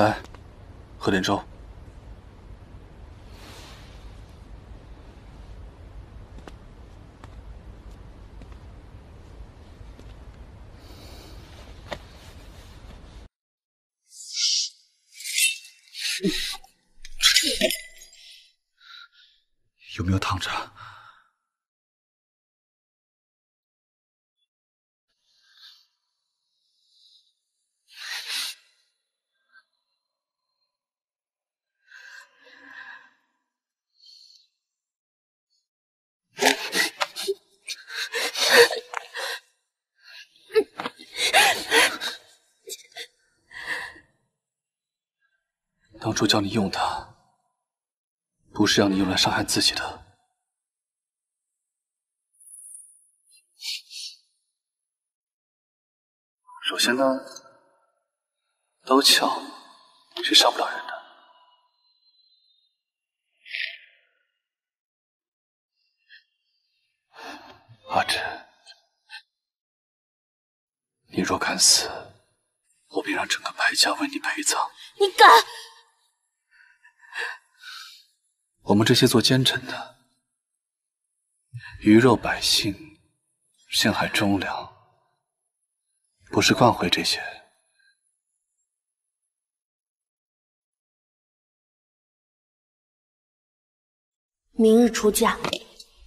来，喝点粥。有没有烫着？当初叫你用它，不是让你用来伤害自己的。首先呢，刀鞘是伤不了人的。阿芷，你若敢死，我便让整个白家为你陪葬。你敢！我们这些做奸臣的，鱼肉百姓，陷害忠良，不是惯会这些。明日出嫁，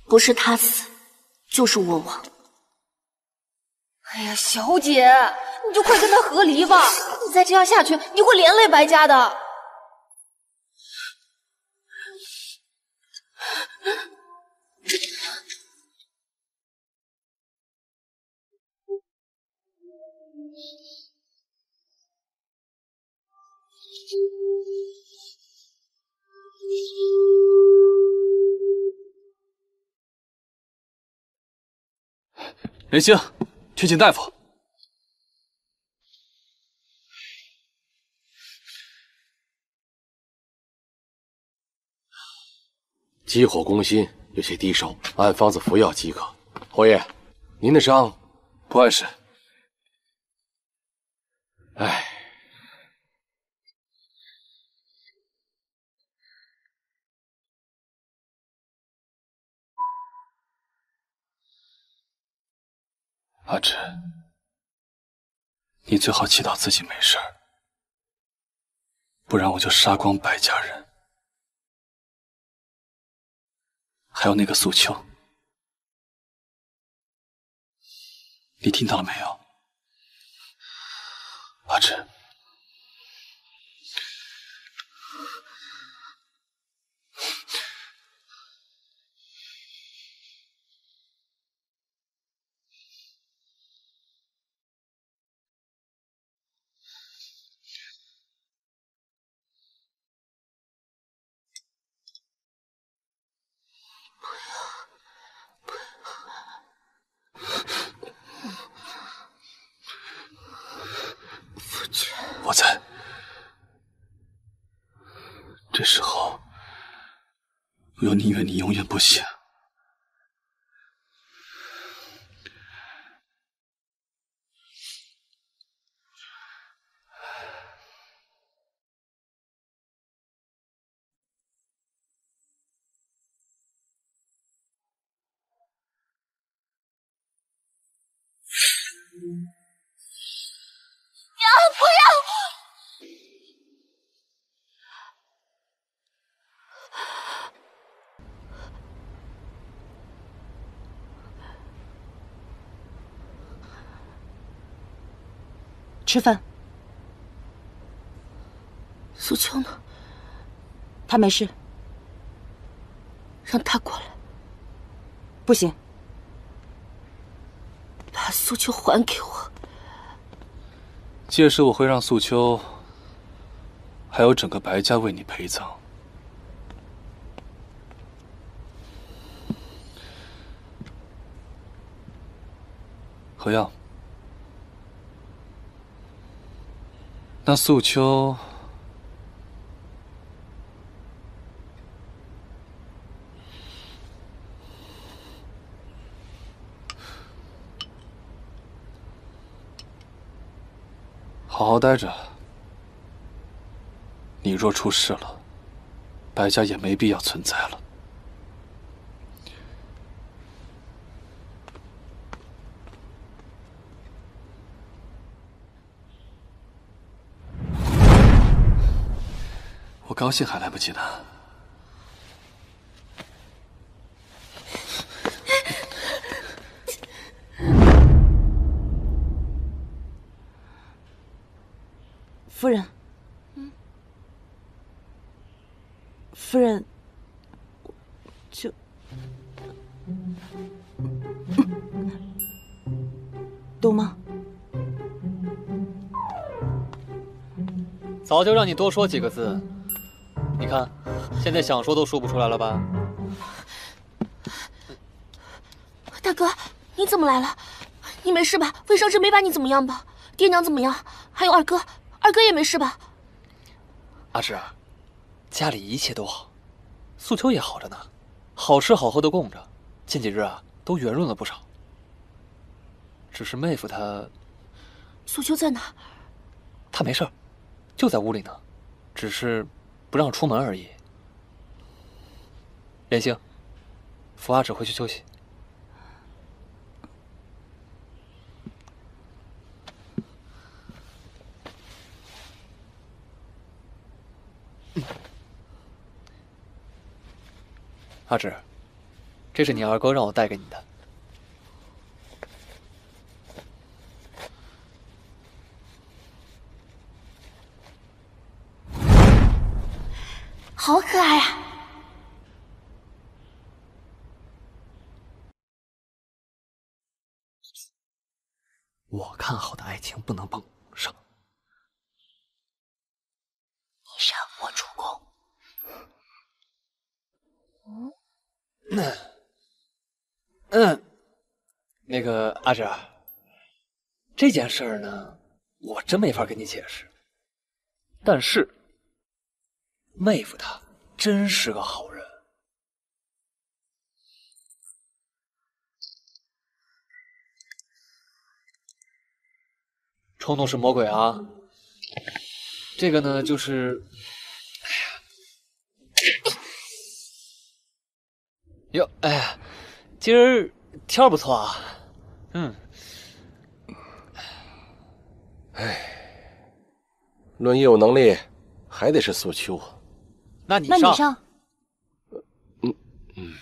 不是他死，就是我亡。哎呀，小姐，你就快跟他和离吧！你再这样下去，你会连累白家的。莲星，去请大夫。急火攻心，有些低烧，按方子服药即可。侯爷，您的伤不碍事。唉，阿芷，你最好祈祷自己没事不然我就杀光白家人。还有那个素秋，你听到了没有？阿芷，我在。这时候，我宁愿你永远不醒。吃饭。素秋呢？他没事。让他过来。不行。把素秋还给我。届时我会让素秋，还有整个白家为你陪葬。何样？那素秋，好好待着。你若出事了，白家也没必要存在了。我高兴还来不及呢。夫人，夫人，就懂吗？早就让你多说几个字，你看，现在想说都说不出来了吧？大哥，你怎么来了？你没事吧？魏少志没把你怎么样吧？爹娘怎么样？还有二哥，二哥也没事吧？阿志，家里一切都好，素秋也好着呢，好吃好喝的供着，近几日啊都圆润了不少。只是妹夫他，素秋在哪？他没事儿，就在屋里呢，只是不让出门而已。莲星，扶阿芷回去休息。阿芷，这是你二哥让我带给你的。好可爱啊！我看好的爱情不能碰上。你让我主公。嗯嗯，那个阿哲，这件事儿呢，我真没法跟你解释。但是，妹夫他真是个好人。冲动是魔鬼啊！这个呢，就是，哎呀，哟，哎呀，今儿天儿不错啊，嗯，哎论业务能力，还得是素秋。那你上。那你。嗯嗯。